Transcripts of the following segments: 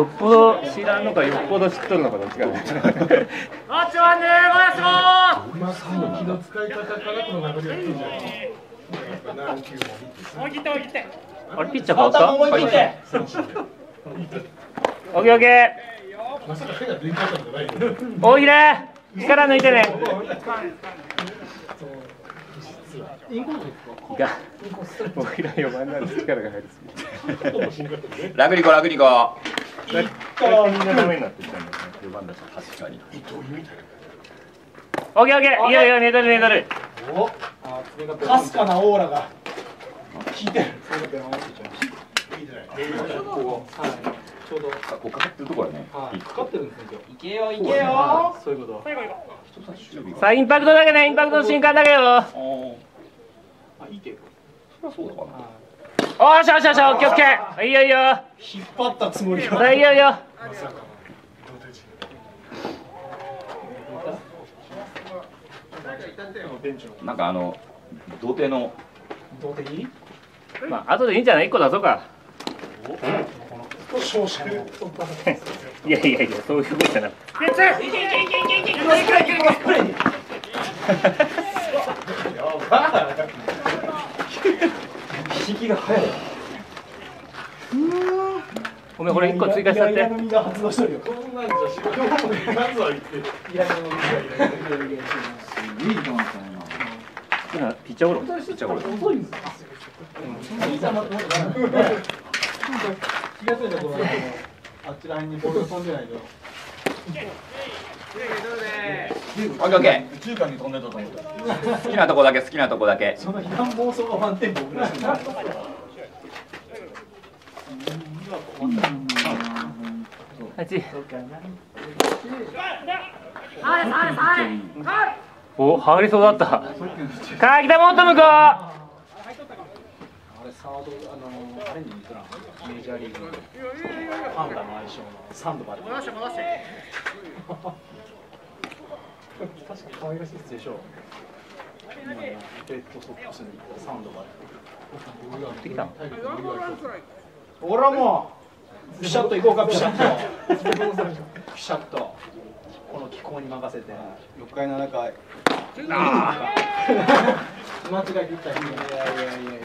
よっぽど知らんのかよっぽど知っとるのかどっちかねあちはねごやすまあ、最後の使い方からこの流れが来るんじゃない思い切って思い切ってあれピッチャー変わった思い切ってオッケーオッケまさか手が抜いちゃったんじゃないよ。大平力抜いてねいか大平4番なんで力が入りすぎて楽にこ楽にこだからみんなダメになってきたんだよね4番だし確かにオッケーオッケーいやいや寝とる寝とるかすかなオーラが効いてるちょうどこうかかってるところやねはいかかってるんですよいけよいけよそういうことさあインパクトだけねインパクトの瞬間だけよ。あいいけど。そりゃそうだかなおーしょしょしょオッケーオッケー。いいよいいよ。引っ張ったつもりさがあいいよいいよ。なんかあの童貞の。どうでいい？まあ後でいいんじゃない？1個出そうか。勝者の。いやいやいやそういうことじゃなくてういけいけいけ。いけいけいけいけ引きが早いごめんこれ1個追加しちゃってイライラの身が発動してるよこんなんじゃ仕事もね、数は言って。イライラの身が好きなピッチャーゴロピッチャーゴロ遅いんですよ気がついた頃はあっちら辺にボール飛んでないとオッケーオッケ宇宙間に飛んでたと思った。ー好きなとこだけ好きなとこだけ。その避難妄想がワンテンポぐらい。あっちはいはいはいはい。お剥がれそうだった。川北もっと向こう。あれサードあのあれに似てな。メジャーリーグの。パンダの相性の。サンドバル。戻して戻して可愛らしいでしょ。今のレッドソックスにサンドバルできたのほらもうピシャッといこうかピシャッと。ピシャッと。この気候に任せて。6回7回ああ間違えていったいやいやいやいや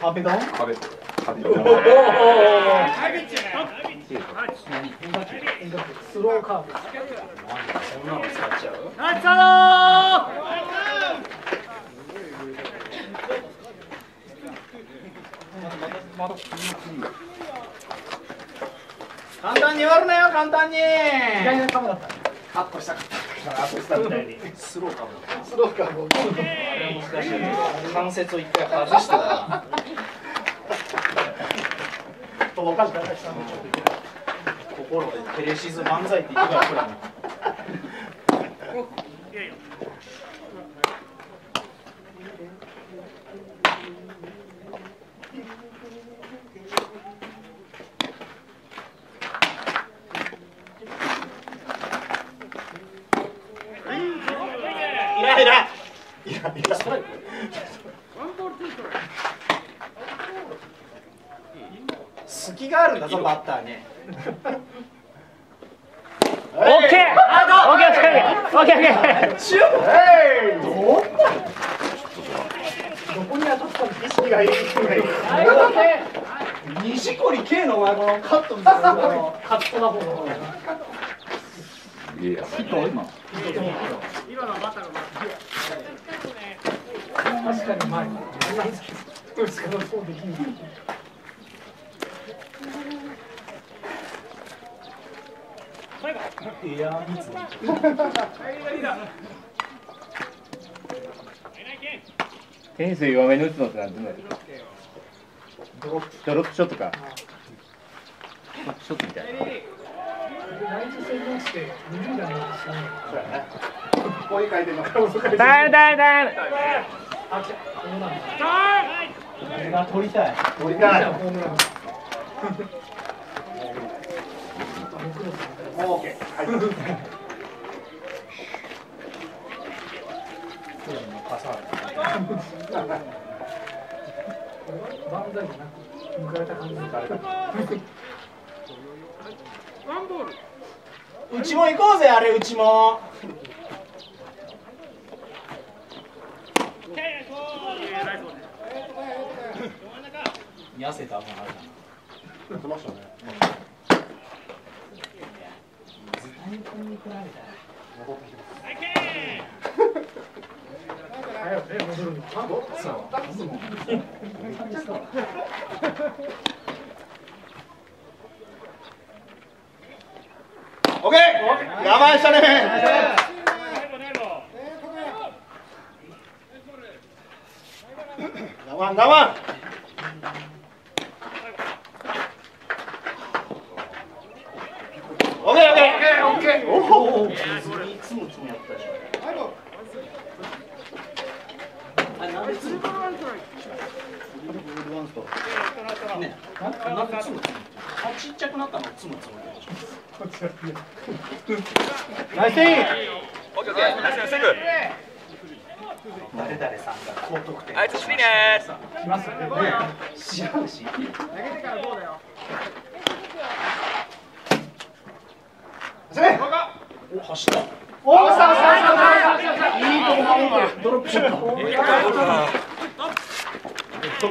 壁ドン？壁壁スローカーブそんなの使っちゃうはいチャ簡単に割るなよ簡単に。意外なカムだった。カットしたかったカットしたみたいにスローカムだったスローカムあれは難しい関節を一回外してから。と分かるからしたのちょっと心でテレシズ漫才って言ってたらイライライライラストライク。隙があるんだぞバッターね オッケー！オッケー！オッケーオッケーオッケー。シュッどんなどこに当たったの意識がい。い西堀圭のお前このカットみたいなこのカットな方のいやヒット今今のバターが確かに前どうですかそうできんいやいつテニス弱めに打つのってなんていうのドロップショットかショットみたいこういう回転の顔とかタイムタイムタイムあ、来た。ホームラン。が取りたい。取りたい。ホームラン。オーケー。はい。笠原万歳じゃなく抜かれた感じ抜かれたうちも行こうぜあれうちも 痩せたもんあれだなやってましたね絶対にこんに比べたら戻ってきてます早くね戻るのそうオッケー我慢したね我慢我慢オッケーオッケーオッケーオッケーおおいつもつもやったでしょあなんでつもねなんでつもつもあちっちゃくなったのつもつもでしょナイスインオッケーオッケーナイスセーブ誰さんが高得点あいつ好きね来ますね知らんしお走った。おおさあさあさあさあいいとこ。守ってドロップショット。ドロ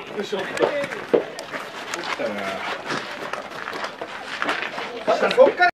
ップショット。こっから